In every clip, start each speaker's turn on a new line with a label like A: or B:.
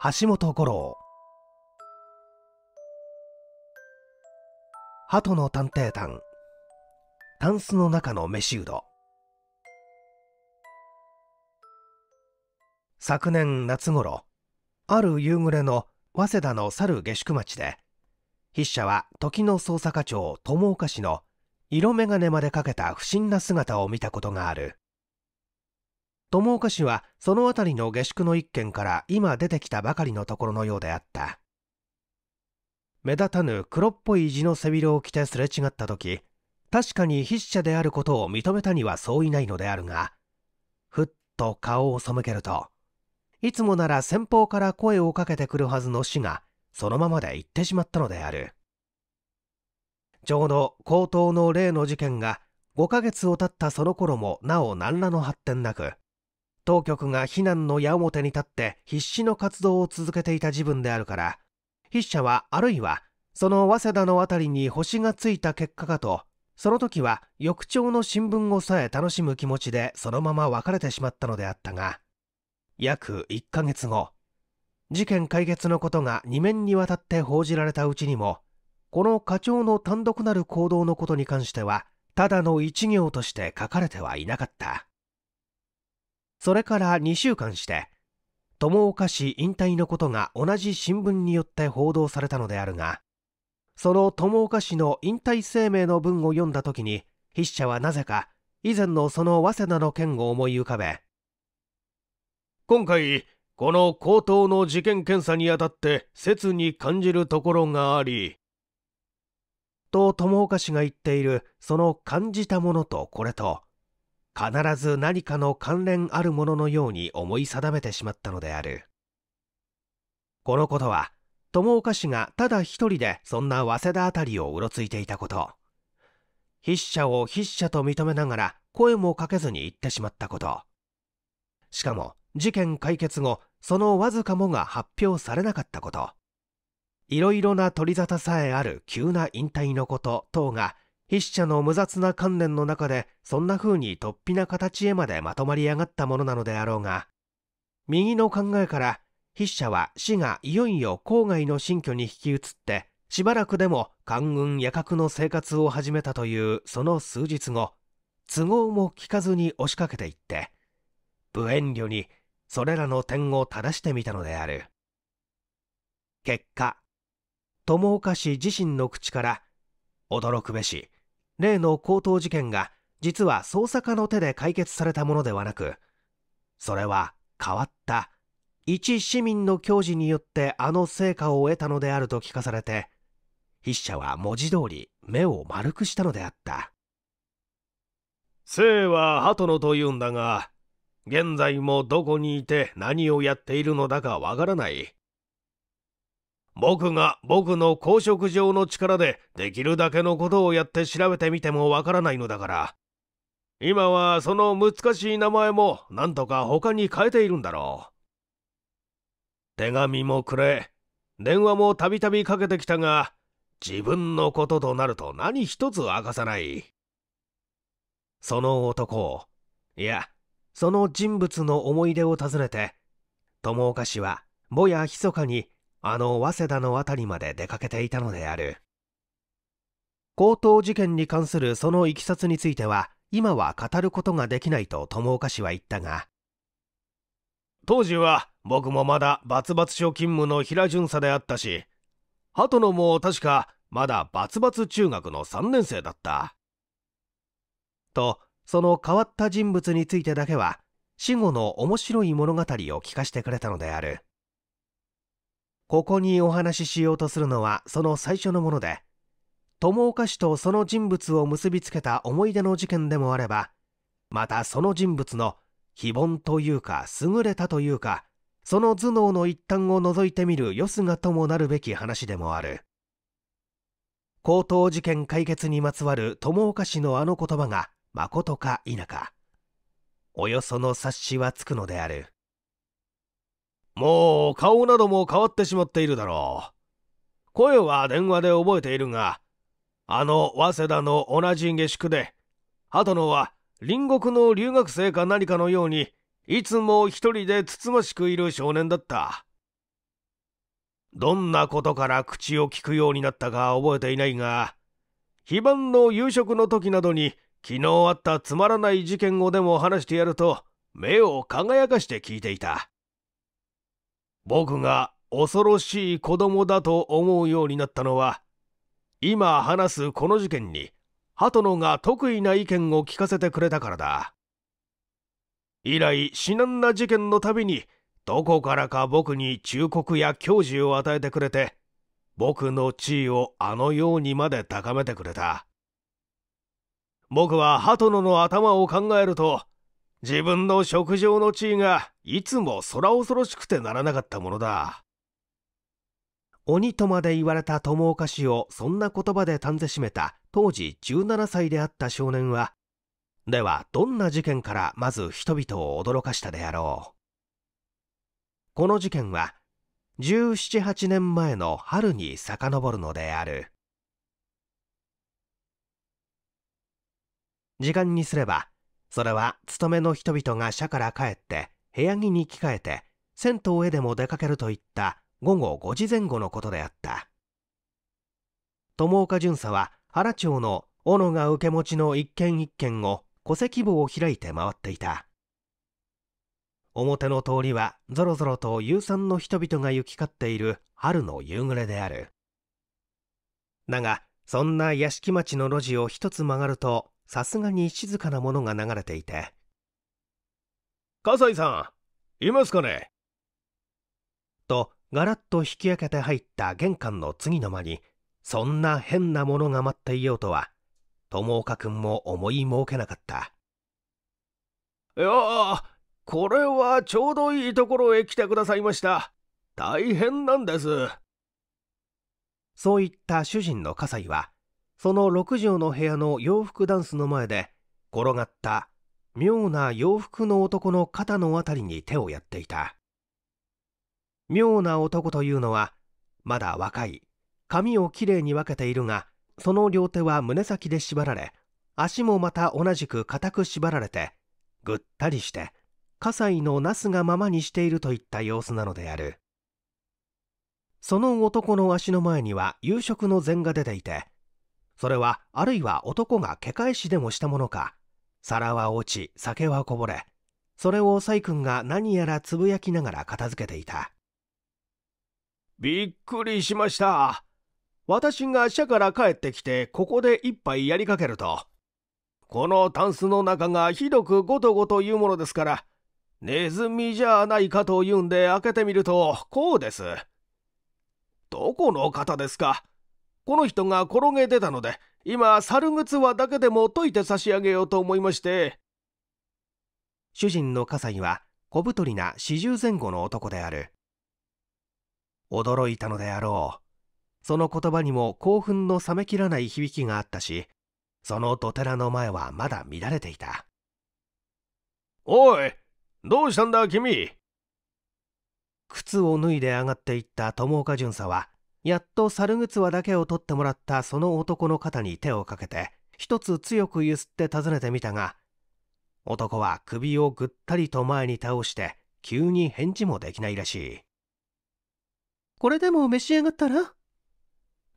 A: 橋本五郎。鳩の探偵団。タンスの中の飯うど。昨年夏頃ある夕暮れの早稲田の猿下宿町で筆者は時の捜査課長友岡氏の色眼鏡までかけた不審な姿を見たことがある。友岡氏はその辺りの下宿の一軒から今出てきたばかりのところのようであった。目立たぬ黒っぽい地の背広を着てすれ違った時確かに筆者であることを認めたにはそういないのであるがふっと顔を背けるといつもなら先方から声をかけてくるはずの死がそのままで行ってしまったのである。ちょうど高等の例の事件が5ヶ月を経ったその頃もなお何らの発展なく当局が非難の矢面に立って必死の活動を続けていた自分であるから筆者はあるいはその早稲田の辺りに星がついた結果かとその時は翌朝の新聞をさえ楽しむ気持ちでそのまま別れてしまったのであったが約1ヶ月後事件解決のことが2面にわたって報じられたうちにもこの課長の単独なる行動のことに関してはただの一行として書かれてはいなかった。それから2週間して友岡氏引退のことが同じ新聞によって報道されたのであるがその友岡氏の引退声明の文を読んだ時に筆者はなぜか以前のその早稲田の件を思い浮かべ
B: 今回この高等の事件検査にあたって切に感じるところがあり
A: と友岡氏が言っているその感じたものとこれと必ず何かの関連あるもののように思い定めてしまったのである。このことは友岡氏がただ一人でそんな早稲田あたりをうろついていたこと。筆者を筆者と認めながら声もかけずに言ってしまったこと。しかも事件解決後そのわずかもが発表されなかったこと。いろいろな取り沙汰さえある急な引退のこと等が筆者の無雑な観念の中でそんな風に突飛な形へまでまとまり上がったものなのであろうが右の考えから筆者は死がいよいよ郊外の新居に引き移ってしばらくでも官軍夜角の生活を始めたというその数日後都合も聞かずに押しかけていって無遠慮にそれらの点を正してみたのである。結果友岡氏自身の口から驚くべし例の強盗事件が実は捜査課の手で解決されたものではなくそれは変わった一市民の教授によってあの成果を得たのであると聞かされて筆者は文字通り目を丸くしたのであった
B: 姓は鳩野というんだが現在もどこにいて何をやっているのだかわからない。僕が僕の公職上の力でできるだけのことをやって調べてみてもわからないのだから。今はその難しい名前もなんとか他に変えているんだろう。手紙もくれ、電話もたびたびかけてきたが、自分のこととなると何一つ明かさない。
A: その男いや、その人物の思い出を尋ねて友岡氏はぼや密かにあの早稲田の辺りまで出かけていたのである。強盗事件に関するそのいきさつについては今は語ることができないと友岡氏は言ったが。
B: 当時は僕もまだバツバツ署勤務の平巡査であったし鳩野も確かまだバツバツ中学の3年生だった。
A: とその変わった人物についてだけは死後の面白い物語を聞かせてくれたのである。ここにお話ししようとするのはその最初のもので友岡氏とその人物を結びつけた思い出の事件でもあればまたその人物の非凡というか優れたというかその頭脳の一端を覗いてみるよすがともなるべき話でもある。高等事件解決にまつわる友岡氏のあの言葉が誠か否かおよその察しはつくのである。
B: もう顔なども変わってしまっているだろう。声は電話で覚えているがあの早稲田の同じ下宿で鳩野は隣国の留学生か何かのようにいつも一人でつつましくいる少年だった。どんなことから口を聞くようになったか覚えていないが非番の夕食の時などに昨日あったつまらない事件をでも話してやると目を輝かして聞いていた。僕が恐ろしい子供だと思うようになったのは今話すこの事件に鳩野が得意な意見を聞かせてくれたからだ。以来至難な事件のたびにどこからか僕に忠告や教示を与えてくれて僕の地位をあのようにまで高めてくれた。僕は鳩野の頭を考えると自分の食上の地位がいつも空恐ろしくてならなかったものだ。
A: 鬼とまで言われた友岡氏をそんな言葉で短ぜしめた当時17歳であった少年はではどんな事件からまず人々を驚かしたであろう。この事件は17、8年前の春に遡るのである。時間にすればそれは勤めの人々が社から帰って部屋着に着替えて銭湯へでも出かけるといった午後5時前後のことであった。友岡巡査は原町の小野が受け持ちの一軒一軒を戸籍簿を開いて回っていた。表の通りはぞろぞろと有酸の人々が行き交っている春の夕暮れである。だがそんな屋敷町の路地を一つ曲がるとさすがに静かなものが流れていて。
B: 笠井さんいますかね？
A: とガラッと引き開けて入った玄関の次の間にそんな変なものが待っていようとは友岡君も思い設けなかった。
B: いやこれはちょうどいいところへ来てくださいました。大変なんです。
A: そう言った主人の葛西はその6畳の部屋の洋服ダンスの前で転がった妙な洋服の男の肩のあたりに手をやっていた。妙な男というのはまだ若い髪をきれいに分けているがその両手は胸先で縛られ足もまた同じく固く縛られてぐったりして葛西のなすがままにしているといった様子なのである。その男の足の前には夕食の膳が出ていてそれはあるいは男がけ返しでもしたものか。皿は落ち酒はこぼれ。それを細君が何やらつぶやきながら片付けていた。
B: びっくりしました。私が社から帰ってきてここで一杯やりかけると。このタンスの中がひどくゴトゴトいうものですからネズミじゃないかというんで開けてみるとこうです。どこの方ですか？この人が転げ出たので今猿靴輪だけでも解いて差し上げようと思いまして。
A: 主人の葛西は小太りな四十前後の男である。驚いたのであろう。その言葉にも興奮の冷めきらない響きがあったしその土寺の前はまだ乱れていた。
B: おいどうしたんだ君。
A: 靴を脱いで上がっていった友岡巡査はやっと猿靴輪だけを取ってもらったその男の肩に手をかけて一つ強くゆすって尋ねてみたが男は首をぐったりと前に倒して急に返事もできないらしい。これでも召し上がったら？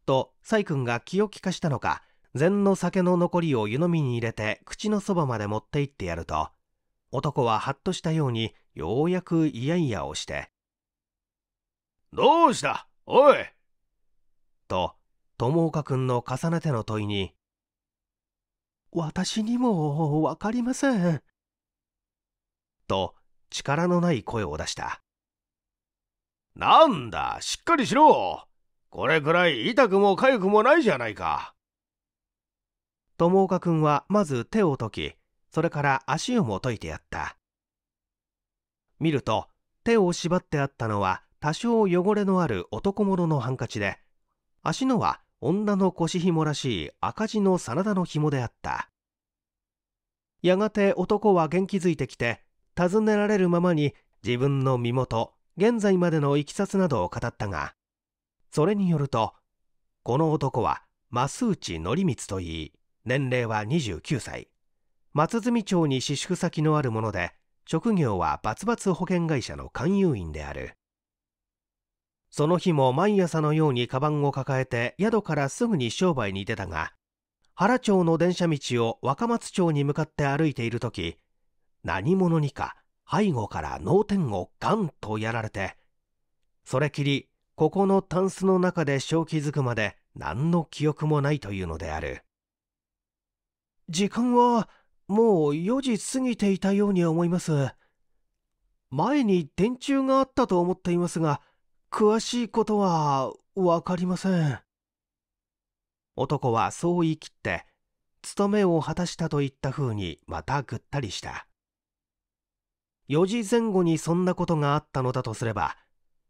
A: と細君が気を利かしたのか禅の酒の残りを湯飲みに入れて口のそばまで持って行ってやると男はハッとしたようにようやくイヤイヤをして「
B: どうした？おい!」
A: と友岡君の重ねての問いに「私にも分かりません」と力のない声を出した
B: なんだしっかりしろ。これくらい痛くも痒くもないじゃないか。
A: 友岡君はまず手を解きそれから足をも解いてやった。見ると手を縛ってあったのは多少汚れのある男物のハンカチで足のは女の腰紐らしい赤字の真田の紐であった。やがて男は元気づいてきて尋ねられるままに自分の身元現在までのいきさつなどを語ったがそれによるとこの男は増内則光といい年齢は29歳。松住町に私宿先のあるもので職業はバツバツ保険会社の勧誘員である。その日も毎朝のようにカバンを抱えて宿からすぐに商売に出たが原町の電車道を若松町に向かって歩いている時何者にか背後から脳天をガンとやられてそれきりここのタンスの中で正気づくまで何の記憶もないというのである。時間はもう4時過ぎていたように思います。前に電柱があったと思っていますが詳しいことは分かりません。男はそう言い切って務めを果たしたといった風にまたぐったりした。4時前後にそんなことがあったのだとすれば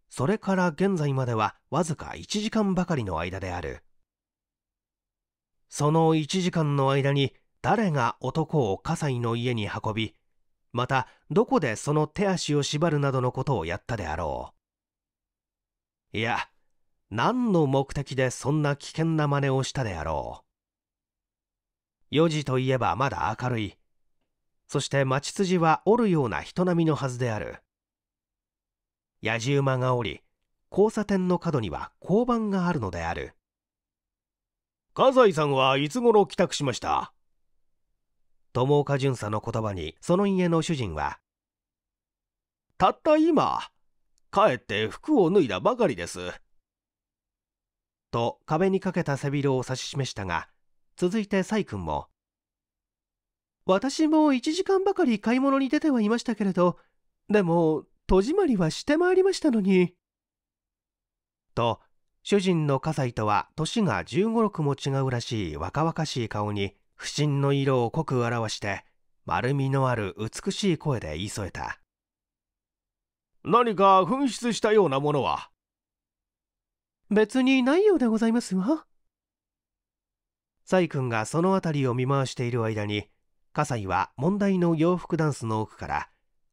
A: それから現在まではわずか1時間ばかりの間である。その1時間の間に誰が男を葛西の家に運びまたどこでその手足を縛るなどのことをやったであろう。いや何の目的でそんな危険な真似をしたであろう。4時といえばまだ明るい。そして町筋はおるような人並みのはずである。やじ馬がおり交差点の角には交番があるのである。
B: 葛西さんはいつ頃帰宅しました？
A: 友岡巡査の言葉にその家の主人は「
B: たった今帰って服を脱いだばかりです」
A: と壁にかけた背広を指し示したが続いて細君も私も1時間ばかり買い物に出てはいましたけれどでも戸締まりはしてまいりましたのに。と主人の葛西とは年が1 5 6も違うらしい若々しい顔に不審の色を濃く表して丸みのある美しい声で言い添えた
B: 何か紛失したようなものは？
A: 別にないようでございますわ。細君がその辺りを見回している間に葛西は問題の洋服ダンスの奥から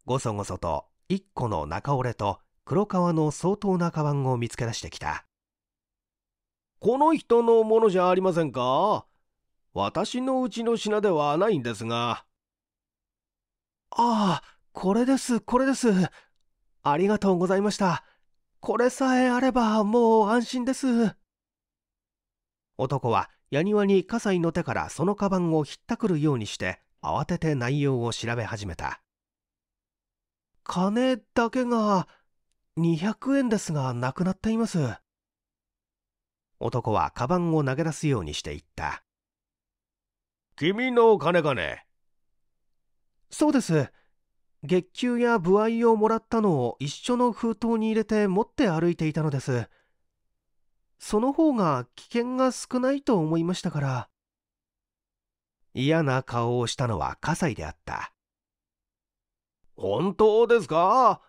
A: ごそごそと一個の中折れと黒革の相当なカバンを見つけ出してきた。
B: この人のものじゃありませんか？私のうちの品ではないんですが。
A: ああこれですこれですありがとうございました。これさえあればもう安心です。男は矢庭に葛西の手からそのカバンをひったくるようにして慌てて内容を調べ始めた。金だけが200円ですがなくなっています。男はカバンを投げ出すようにして言った。
B: 君の金かね。
A: そうです月給や歩合をもらったのを一緒の封筒に入れて持って歩いていたのですその方が危険が少ないと思いましたから嫌な顔をしたのは葛西であった
B: 本当ですか？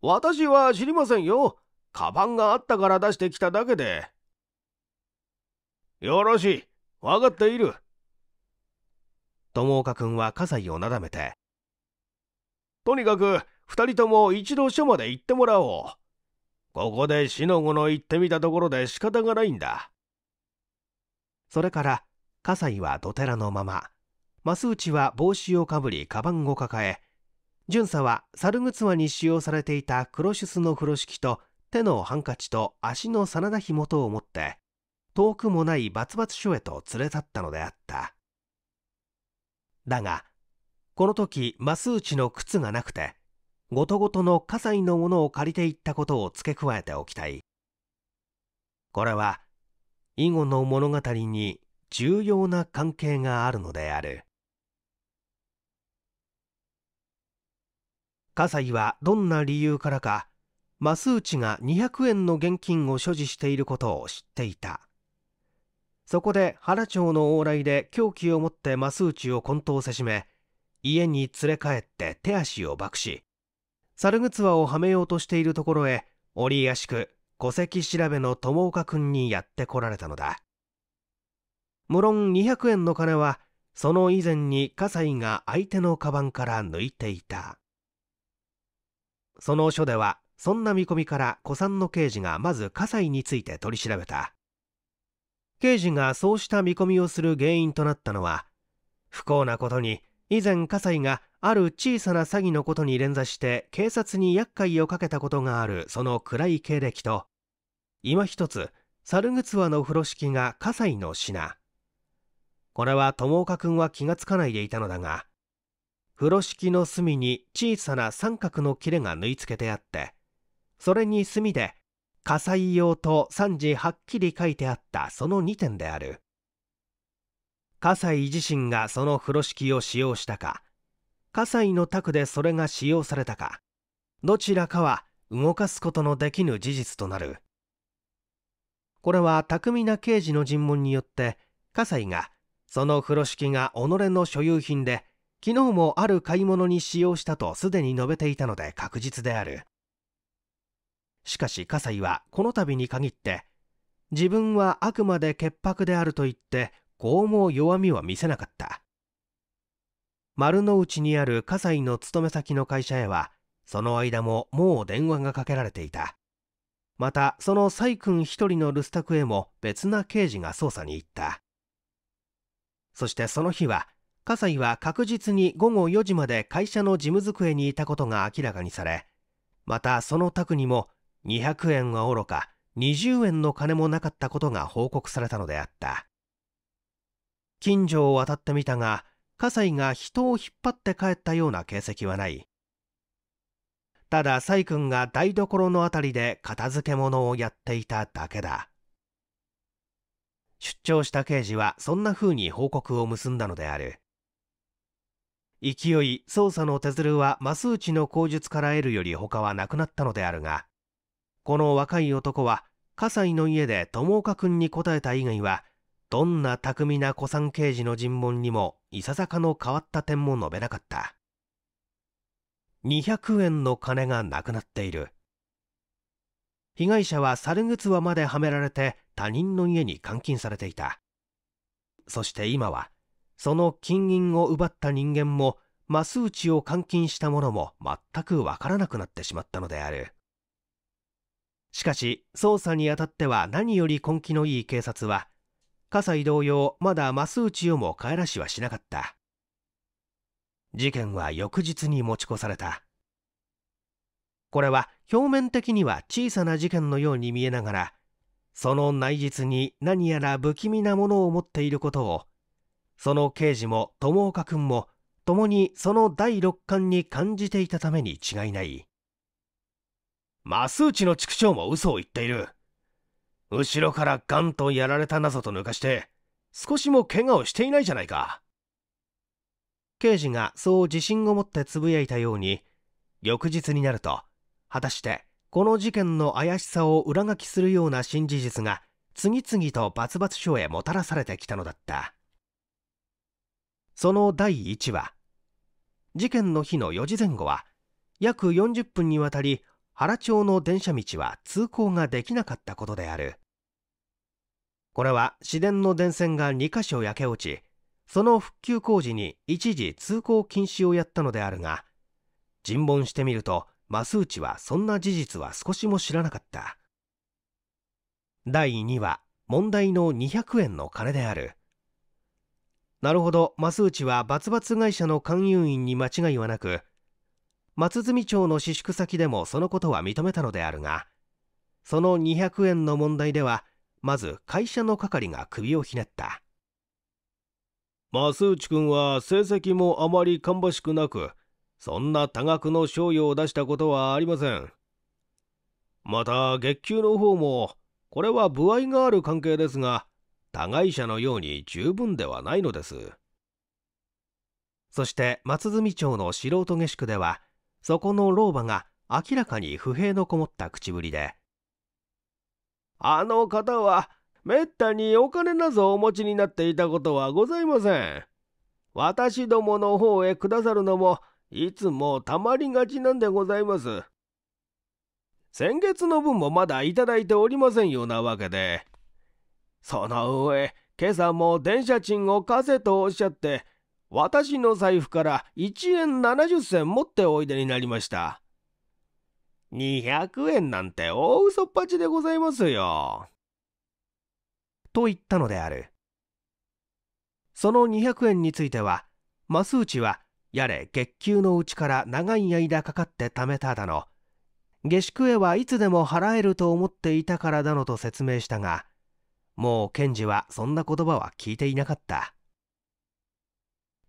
B: 私は知りませんよ。カバンがあったから出してきただけで。よろしい。分かっている。
A: 友岡君は葛西をなだめて。
B: とにかく二人とも一度署まで行ってもらおう。ここでしのごの言ってみたところで仕方がないんだ。
A: それから葛西は土手らのまま増内は帽子をかぶりカバンを抱え巡査は猿ぐつわに使用されていた黒シュスの風呂敷と手のハンカチと足の真田紐とを持って遠くもないバツバツ署へと連れ立ったのであっただがこの時増内の靴がなくてごとごとの葛西のものを借りていったことを付け加えておきたい。これは以後の物語に重要な関係があるのである。葛西はどんな理由からか増内が200円の現金を所持していることを知っていた。そこで原町の往来で凶器を持って増内を混沌せしめ家に連れ帰って手足を爆し猿ぐつわをはめようとしているところへ折りやしく戸籍調べの友岡君にやってこられたのだ。無論200円の金はその以前に葛西が相手のカバンから抜いていた。その書ではそんな見込みから古参の刑事がまず葛西について取り調べた。刑事がそうした見込みをする原因となったのは不幸なことに以前葛西がある小さな詐欺のことに連座して警察に厄介をかけたことがあるその暗い経歴と今一つ猿グツワの風呂敷が葛西の品。これは友岡君は気がつかないでいたのだが風呂敷の隅に小さな三角の切れが縫い付けてあってそれに墨で火災用と3時はっきり書いてあったその2点である。葛西自身がその風呂敷を使用したか葛西の宅でそれが使用されたかどちらかは動かすことのできぬ事実となる。これは巧みな刑事の尋問によって葛西がその風呂敷が己の所有品で昨日もある。買い物に使用したとすでに述べていたので確実である。しかし葛西はこの度に限って自分はあくまで潔白である。と言ってこうも弱みは見せなかった。丸の内にある葛西の勤め先の会社へはその間ももう電話がかけられていた。またその細君一人の留守宅へも別な刑事が捜査に行った。そしてその日は葛西は確実に午後4時まで会社の事務机にいたことが明らかにされまたその宅にも200円はおろか20円の金もなかったことが報告されたのであった。近所を渡ってみたが葛西が人を引っ張って帰ったような形跡はない。ただ細君が台所のあたりで片付け物をやっていただけだ。出張した刑事はそんな風に報告を結んだのである。勢い捜査の手づるは増内の口述から得るより他はなくなったのであるがこの若い男は葛西の家で友岡君に答えた以外はどんな巧みな古参刑事の尋問にもいささかの変わった点も述べなかった。200円の金がなくなっている。被害者は猿靴輪まではめられて他人の家に監禁されていた。そして今はその金銀を奪った人間も増内を監禁した者も全くわからなくなってしまったのである。しかし捜査にあたっては何より根気のいい警察は葛西同様まだ増内をも帰らしはしなかった。事件は翌日に持ち越された。これは表面的には小さな事件のように見えながらその内実に何やら不気味なものを持っていることをその刑事も友岡君も共にその第六感に感じていたために違いない。増内の畜生も嘘を言っている。後ろからガンとやられたなぞと抜かして、少しも怪我をしていないじゃないか。刑事がそう自信を持ってつぶやいたように、翌日になると、果たしてこの事件の怪しさを裏書きするような新事実が次々と罰罰書へもたらされてきたのだった。その第1話、事件の日の4時前後は、約40分にわたり原町の電車道は通行ができなかったことであるこれは市電の電線が2箇所焼け落ちその復旧工事に一時通行禁止をやったのであるが尋問してみると増内はそんな事実は少しも知らなかった。第2話問題の200円の金である。なるほど増内はバツバツ会社の勧誘員に間違いはなく松住町の私宿先でもそのことは認めたのであるがその200円の問題ではまず会社の係が首をひねった。
B: 増内君は成績もあまり芳しくなくそんな多額の賞与を出したことはありません。また月給の方もこれは歩合がある関係ですが他会社のように十分ではないのです。
A: そして松住町の素人下宿ではそこの老婆が明らかに不平のこもった口ぶりで「
B: あの方はめったにお金なぞお持ちになっていたことはございません。私どもの方へくださるのもいつもたまりがちなんでございます。先月の分もまだいただいておりませんようなわけで。その上、今朝も電車賃を貸せとおっしゃって、私の財布から1円70銭持っておいでになりました。200円なんて大嘘っぱちでございますよ。
A: と言ったのである。その200円については、増内はやれ月給のうちから長い間かかって貯めただの、下宿へはいつでも払えると思っていたからだのと説明したがもう検事はそんな言葉は聞いていなかった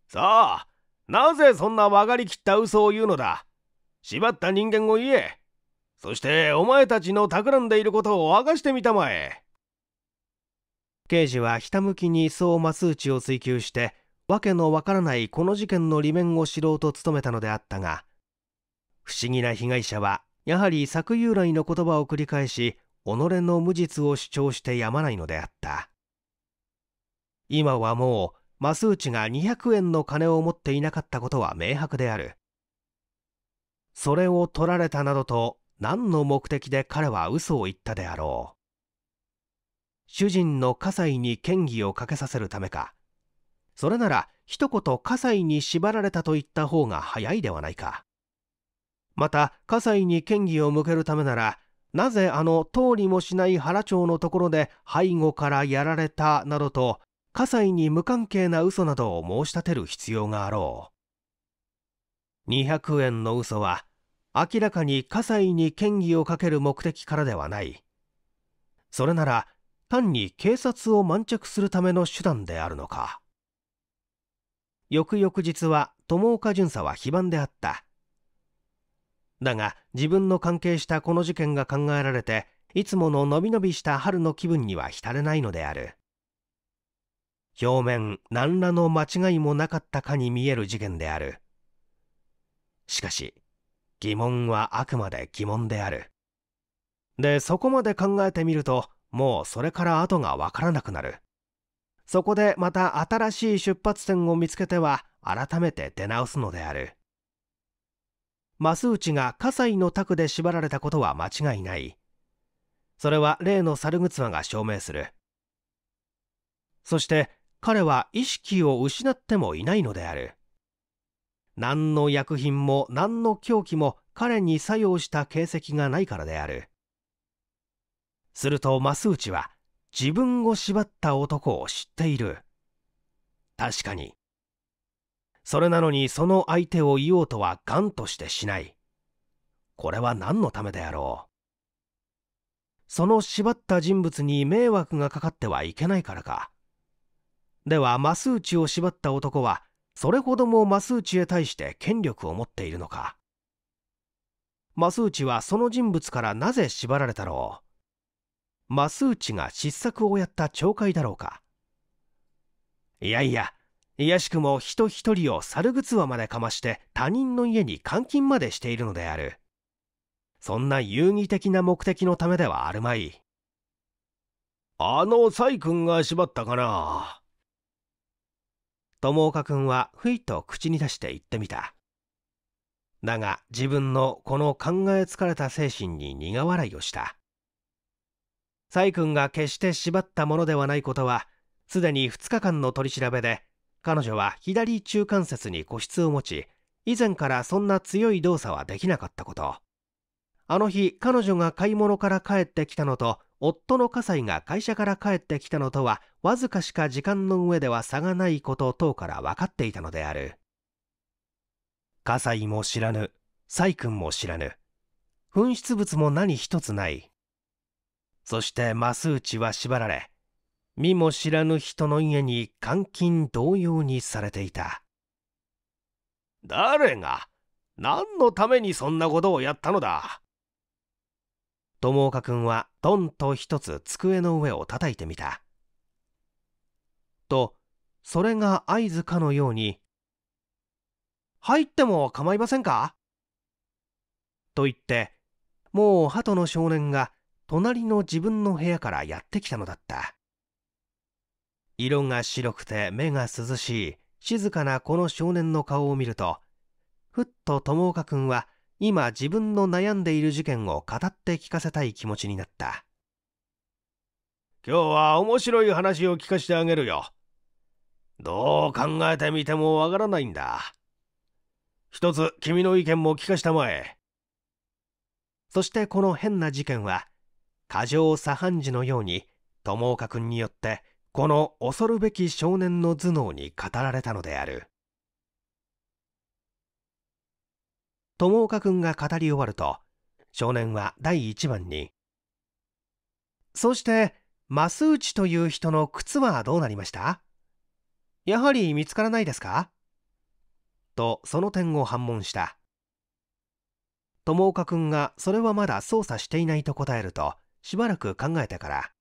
B: さあなぜそんな曲がりきった嘘を言うのだ？縛った人間を言えそしてお前たちの企んでいることを明かしてみたまえ。
A: 刑事はひたむきにそう増内を追及してわけのわからないこの事件の裏面を知ろうと努めたのであったが不思議な被害者はやはり作由来の言葉を繰り返し己の無実を主張してやまないのであった。今はもう増内が200円の金を持っていなかったことは明白である。それを取られたなどと何の目的で彼は嘘を言ったであろう。主人の葛西に嫌疑をかけさせるためか。それなら一言葛西に縛られたと言った方が早いではないか。また葛西に嫌疑を向けるためならなぜあの通りもしない原町のところで背後からやられたなどと葛西に無関係な嘘などを申し立てる必要があろう。200円の嘘は明らかに葛西に嫌疑をかける目的からではない。それなら単に警察を満着するための手段であるのか。翌々日は友岡巡査は非番であった。だが自分の関係したこの事件が考えられていつもののびのびした春の気分には浸れないのである。表面何らの間違いもなかったかに見える事件である。しかし疑問はあくまで疑問である。でそこまで考えてみるともうそれから後がわからなくなる。そこでまた新しい出発点を見つけては改めて出直すのである。増内が葛西の宅で縛られたことは間違いない。それは例の猿ぐつわが証明する。そして彼は意識を失ってもいないのである。何の薬品も何の凶器も彼に作用した形跡がないからである。すると増内は自分を縛った男を知っている。確かに。それなのにその相手を言おうとは頑としてしない。これは何のためであろう。その縛った人物に迷惑がかかってはいけないからか。では増内を縛った男はそれほども増内へ対して権力を持っているのか。増内はその人物からなぜ縛られたろう。増内が失策をやった懲戒だろうか。いやいやいやしくも人一人を猿ぐつわまでかまして他人の家に監禁までしているのである。そんな遊戯的な目的のためではあるまい。
B: あのサイ君が縛ったかな。
A: 友岡君はふいと口に出して言ってみた。だが自分のこの考え疲れた精神に苦笑いをした。サ君が決して縛ったものではないことはすでに2日間の取り調べで彼女は左中関節に固執を持ち以前からそんな強い動作はできなかったこと。あの日彼女が買い物から帰ってきたのと夫の葛西が会社から帰ってきたのとはわずかしか時間の上では差がないこと等から分かっていたのである。葛西も知らぬ。サイ君も知らぬ。紛失物も何一つない。そして増内は縛られ見も知らぬ人の家に監禁同様にされていた。
B: 誰が何のためにそんなことをやったのだ。
A: 友岡君はドンと一つ机の上を叩いてみたとそれが合図かのように「入っても構いませんか?」と言ってもう鳩の少年が隣の自分の部屋からやってきたのだった色が白くて目が涼しい静かなこの少年の顔を見るとふっと友岡君は今自分の悩んでいる事件を語って聞かせたい気持ちになった。
B: 今日は面白い話を聞かせてあげるよ。どう考えてみてもわからないんだ。一つ君の意見も聞かしたまえ。
A: そしてこの変な事件は過剰左半時のように友岡君によってこの恐るべき少年の頭脳に語られたのである。友岡君が語り終わると少年は第一番に「そして増内という人の靴はどうなりましたやはり見つからないですか?」とその点を反問した友岡君がそれはまだ操作していないと答えるとしばらく考えてから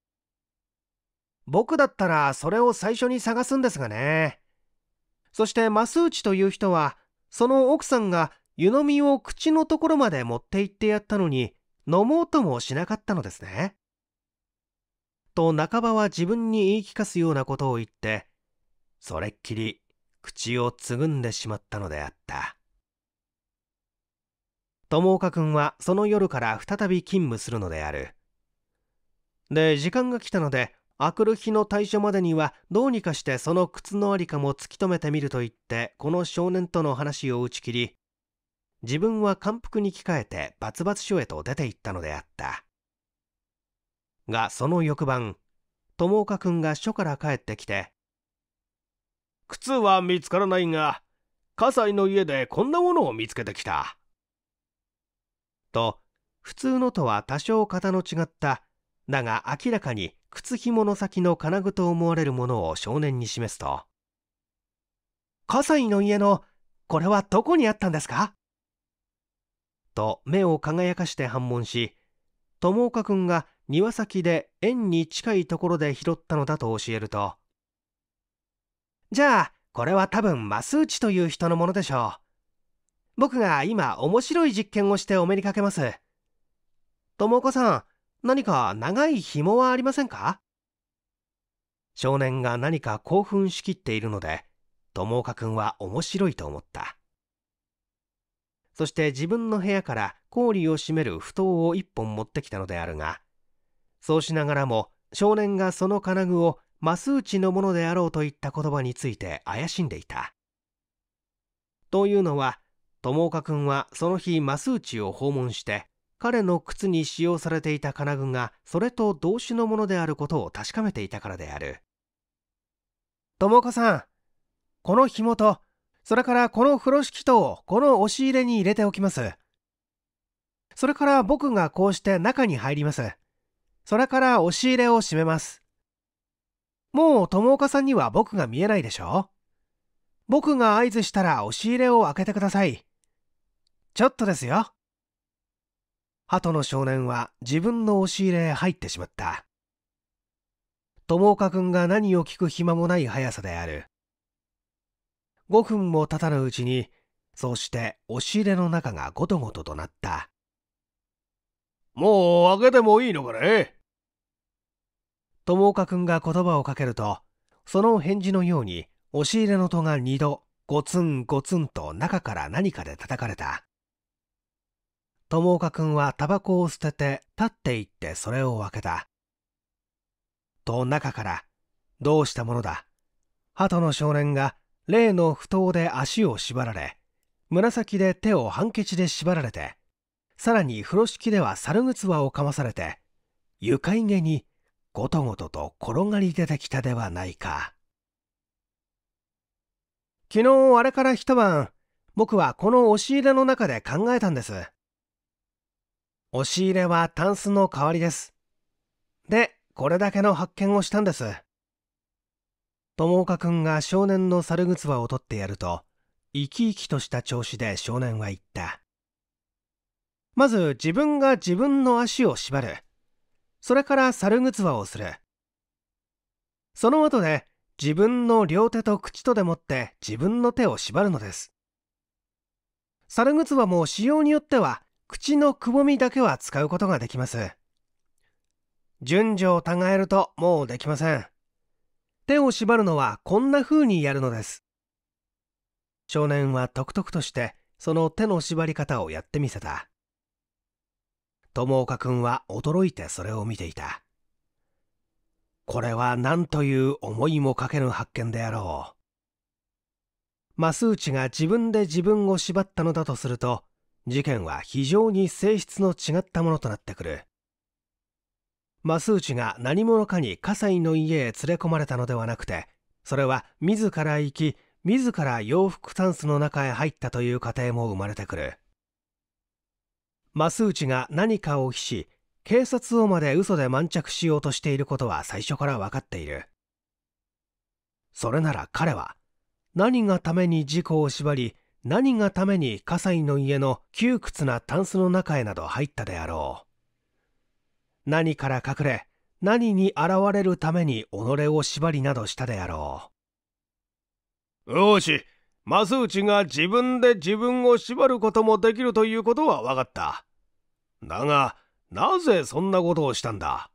A: 僕だったらそれを最初に探すんですがねそして増内という人はその奥さんが湯飲みを口のところまで持って行ってやったのに飲もうともしなかったのですね。と半ばは自分に言い聞かすようなことを言ってそれっきり口をつぐんでしまったのであった。友岡君はその夜から再び勤務するのである。で時間が来たのであくる日の退所までにはどうにかしてその靴のありかも突き止めてみると言ってこの少年との話を打ち切り自分は感服に着替えてバツバツ署へと出て行ったのであったがその翌晩友岡君が署から帰ってきて「
B: 靴は見つからないが葛西の家でこんなものを見つけてきた」
A: と普通のとは多少型の違っただが明らかに靴紐の先の金具と思われるものを少年に示すと「葛西の家のこれはどこにあったんですか?」と目を輝かして反問し友岡君が庭先で園に近いところで拾ったのだと教えると「じゃあこれは多分増内という人のものでしょう。僕が今面白い実験をしてお目にかけます。友岡さん何か長い紐はありませんか？少年が何か興奮しきっているので友岡君は面白いと思った。そして自分の部屋から氷を締める布団を一本持ってきたのであるがそうしながらも少年がその金具を増内のものであろうといった言葉について怪しんでいた。というのは友岡君はその日増内を訪問して彼の靴に使用されていた金具がそれと同種のものであることを確かめていたからである。友子さんこの紐とそれからこの風呂敷とこの押し入れに入れておきます。それから僕がこうして中に入ります。それから押し入れを閉めます。もう友岡さんには僕が見えないでしょ。僕が合図したら押し入れを開けてください。ちょっとですよ。鳩の少年は自分の押し入れへ入ってしまった。友岡君が何を聞く暇もない速さである。5分も経たぬうちに、そうして押し入れの中がごとごととなった。
B: もう開けてもいいのかね？
A: 友岡君が言葉をかけると、その返事のように押し入れの戸が二度、ゴツンゴツンと中から何かで叩かれた。友岡君はタバコを捨てて立って行ってそれを開けた。と中から「どうしたものだ」鳩の少年が例の不当で足を縛られ紫で手をハンケチで縛られてさらに風呂敷では猿靴輪をかまされて愉快げにごとごとと転がり出てきたではないか昨日あれから一晩僕はこの押し入れの中で考えたんです押し入れはタンスの代わりです。で、これだけの発見をしたんです。友岡君が少年の猿靴輪を取ってやると、生き生きとした調子で少年は言った。まず自分が自分の足を縛る。それから猿靴輪をする。その後で自分の両手と口とでもって自分の手を縛るのです。猿靴輪も仕様によっては口のくぼみだけは使うことができます。順序を違えるともうできません。手を縛るのはこんな風にやるのです。少年はとくとくとしてその手の縛り方をやってみせた。友岡君は驚いてそれを見ていた。これは何という思いもかけぬ発見であろう。増内が自分で自分を縛ったのだとすると、事件は非常に性質の違ったものとなってくる増内が何者かに葛西の家へ連れ込まれたのではなくてそれは自ら行き自ら洋服タンスの中へ入ったという過程も生まれてくる。増内が何かを秘し警察をまで嘘で満着しようとしていることは最初から分かっている。それなら彼は何がために事故を縛り何がために葛西の家の窮屈なタンスの中へなど入ったであろう。何から隠れ何に現れるために己を縛りなどしたであろ
B: う。よし増内が自分で自分を縛ることもできるということは分かった。だがなぜそんなことをしたんだ？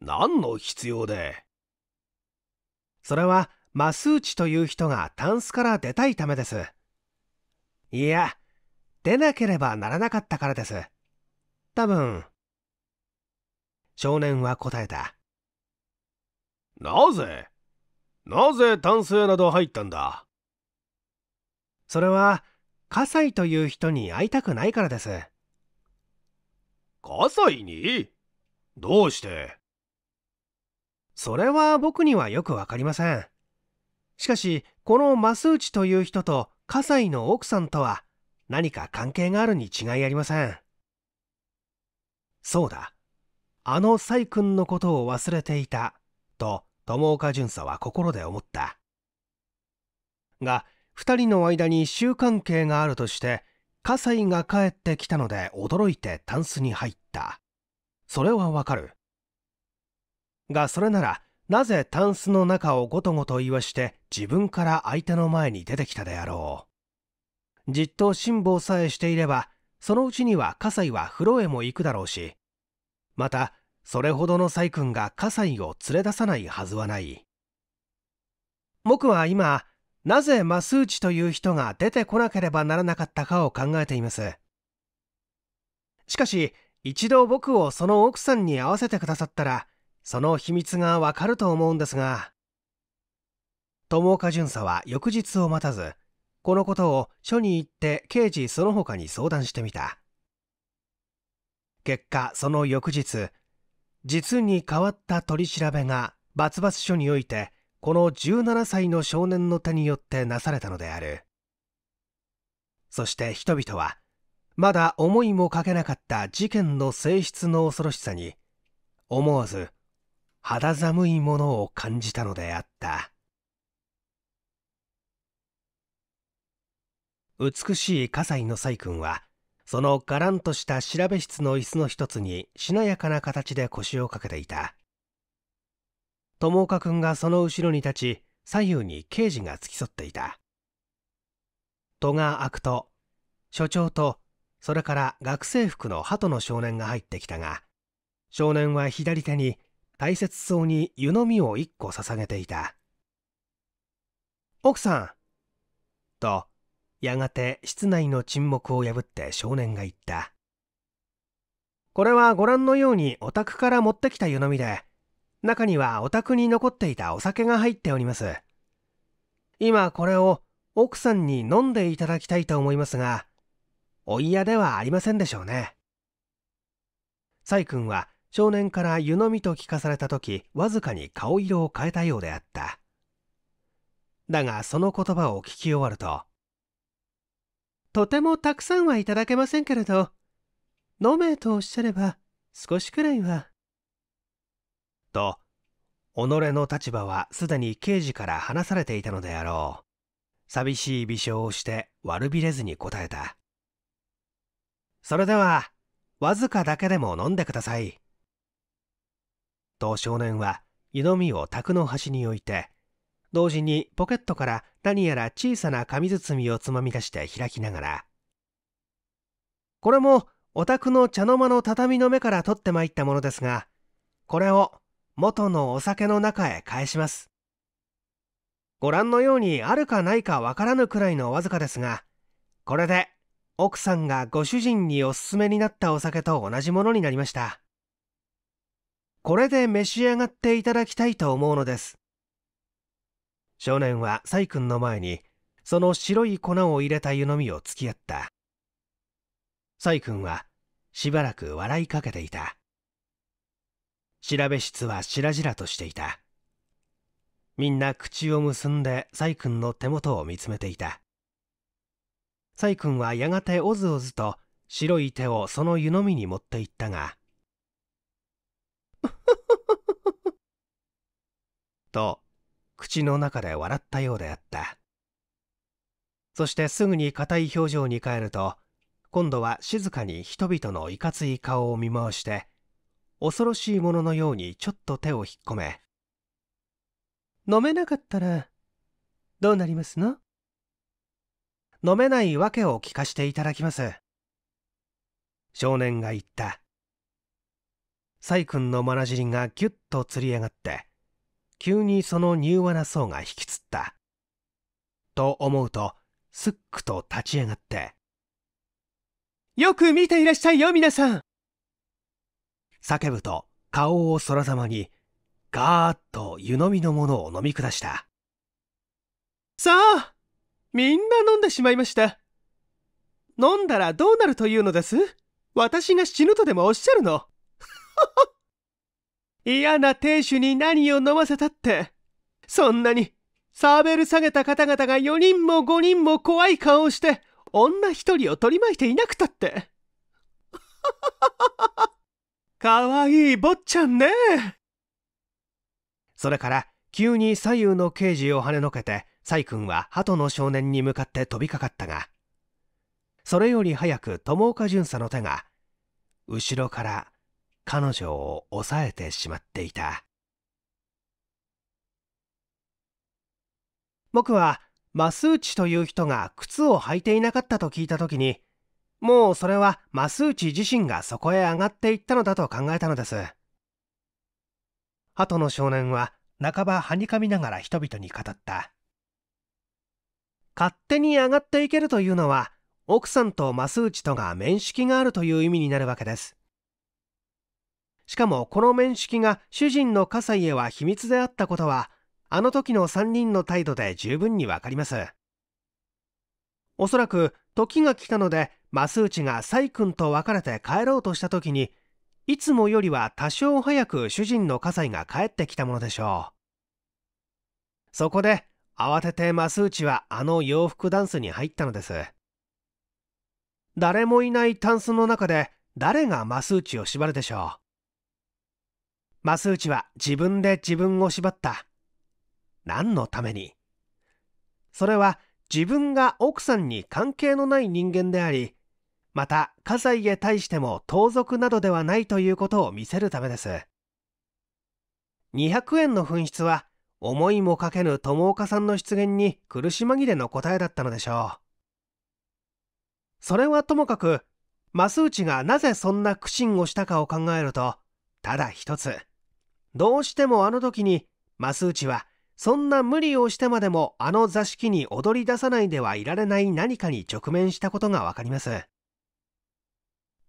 B: 何の必要で？
A: それは増内という人がタンスから出たいためです。いや出なければならなかったからです。多分少年は答えた
B: なぜ？なぜタンスへなど入ったんだ？
A: それは葛西という人に会いたくないからです
B: 葛西に？どうして？
A: それは僕にはよくわかりません。しかし、この増内という人と葛西の奥さんとは何か関係があるに違いありません。そうだ。あの細君のことを忘れていた、と友岡巡査は心で思った。が、二人の間に習関係があるとして、葛西が帰ってきたので驚いてタンスに入った。それはわかる。がそれならなぜタンスの中をごとごと言わして自分から相手の前に出てきたであろう。じっと辛抱さえしていればそのうちには葛西は風呂へも行くだろうしまたそれほどの細君が葛西を連れ出さないはずはない僕は今なぜ増内という人が出てこなければならなかったかを考えています。しかし、一度僕をその奥さんに会わせてくださったら、その秘密がわかると思うんですが。友岡巡査は翌日を待たず、このことを署に行って刑事その他に相談してみた。結果、その翌日、実に変わった取り調べが罰罰署においてこの17歳の少年の手によってなされたのである。そして人々はまだ思いもかけなかった事件の性質の恐ろしさに思わず肌寒いものを感じたのであった。美しい葛西の細君はそのがらんとした調べ室の椅子の一つにしなやかな形で腰をかけていた。友岡君がその後ろに立ち左右に刑事が付き添っていた。戸が開くと所長とそれから学生服の鳩の少年が入ってきたが少年は左手に大切そうに湯飲みを一個捧げていた。奥さんとやがて室内の沈黙を破って少年が言ったこれはご覧のようにお宅から持ってきた湯飲みで中にはお宅に残っていたお酒が入っております。今これを奥さんに飲んでいただきたいと思いますが、お嫌ではありませんでしょうね。サイ君は少年から湯飲みと聞かされた時、わずかに顔色を変えたようであった。だがその言葉を聞き終わると、とてもたくさんはいただけませんけれど、飲めとおっしゃれば少しくらいは。と己の立場はすでに刑事から話されていたのであろう。寂しい微笑をして悪びれずに答えた。それではわずかだけでも飲んでください。と少年は湯飲みを卓の端に置いて同時にポケットから何やら小さな紙包みをつまみ出して開きながらこれもお宅の茶の間の畳の目から取ってまいったものですがこれを元のお酒の中へ返します。ご覧のようにあるかないかわからぬくらいのわずかですが、これで奥さんがご主人におすすめになったお酒と同じものになりました。これで召し上がっていただきたいと思うのです。少年はサイ君の前にその白い粉を入れた湯飲みを突き合った。サイ君はしばらく笑いかけていた。調べ室は白々としていたみんな口を結んでサイ君の手元を見つめていたサイ君はやがておずおずと白い手をその湯飲みに持っていったが と口の中で笑ったようであった。そしてすぐに硬い表情に変えると今度は静かに人々のいかつい顔を見回して恐ろしいもののようにちょっと手を引っ込め飲めなかったらどうなりますの？飲めないわけを聞かせていただきます。少年が言った。細君のまなじりがぎゅっとつり上がって急にその柔和な層が引きつった。と思うとすっくと立ち上がって。よく見ていらっしゃいよ皆さん。叫ぶと顔を空ざまにガーッと湯飲みのものを飲み下した。さあみんな飲んでしまいました。飲んだらどうなるというのです？私が死ぬとでもおっしゃるの？嫌な亭主に何を飲ませたって。そんなにサーベル下げた方々が4人も5人も怖い顔をして女一人を取り巻いていなくたって。かわいい坊ちゃんね。それから急に左右の刑事を跳ねのけて細君は鳩の少年に向かって飛びかかったがそれより早く友岡巡査の手が後ろから彼女を押さえてしまっていた。僕は増内という人が靴を履いていなかったと聞いた時にもうそれは増内自身がそこへ上がっていったのだと考えたのです。鳩の少年は半ばはにかみながら人々に語った。勝手に上がっていけるというのは奥さんと増内とが面識があるという意味になるわけです。しかもこの面識が主人の葛西へは秘密であったことはあの時の3人の態度で十分にわかります。おそらく時が来たので増内が細君と別れて帰ろうとした時にいつもよりは多少早く主人の葛西が帰ってきたものでしょう。そこで慌てて増内はあの洋服ダンスに入ったのです。誰もいないタンスの中で誰が増内を縛るでしょう。増内は自分で自分を縛った。何のために？それは自分が奥さんに関係のない人間でありまた家財へ対しても盗賊などではないということを見せるためです。200円の紛失は思いもかけぬ友岡さんの出現に苦し紛れの答えだったのでしょう。それはともかく増内がなぜそんな苦心をしたかを考えるとただ一つどうしてもあの時に増内はそんな無理をしてまでもあの座敷に踊り出さないではいられない何かに直面したことがわかります。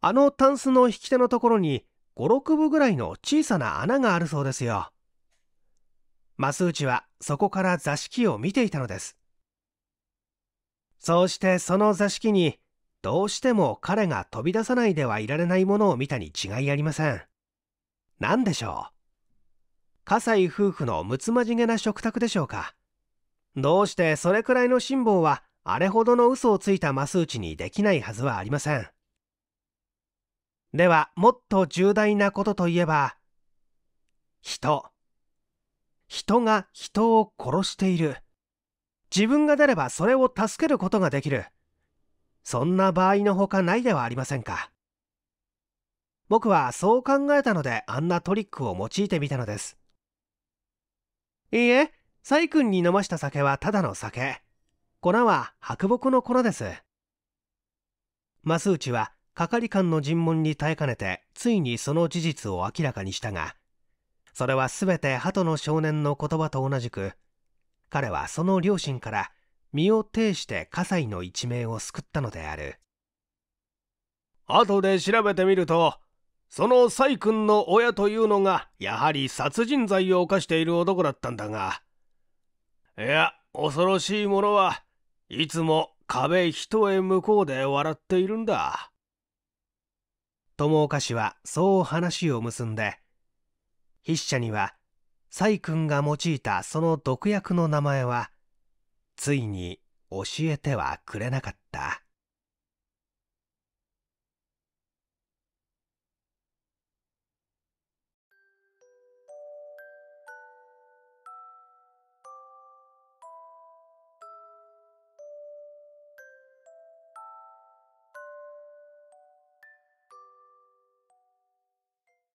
A: あのタンスの引き手のところに56分ぐらいの小さな穴があるそうですよ。増内はそこから座敷を見ていたのです。そうしてその座敷にどうしても彼が飛び出さないではいられないものを見たに違いありません。何でしょう？葛西夫婦のむつまじげな食卓でしょうか。どうしてそれくらいの辛抱はあれほどの嘘をついた増内にできないはずはありません。ではもっと重大なことといえば人。人が人を殺している。自分が出ればそれを助けることができる。そんな場合のほかないではありませんか。僕はそう考えたのであんなトリックを用いてみたのです。いいえ細君に飲ました酒はただの酒。粉は白木の粉です。増内は係官の尋問に耐えかねてついにその事実を明らかにしたがそれは全て鳩の少年の言葉と同じく彼はその両親から身を挺して葛西の一命を救ったのである。
B: 後で調べてみるとその細君の親というのがやはり殺人罪を犯している男だったんだが。いや恐ろしいものはいつも壁一重向こうで笑っているんだ。
A: 友岡氏はそう話を結んで筆者には細君が用いたその毒薬の名前はついに教えてはくれなかった。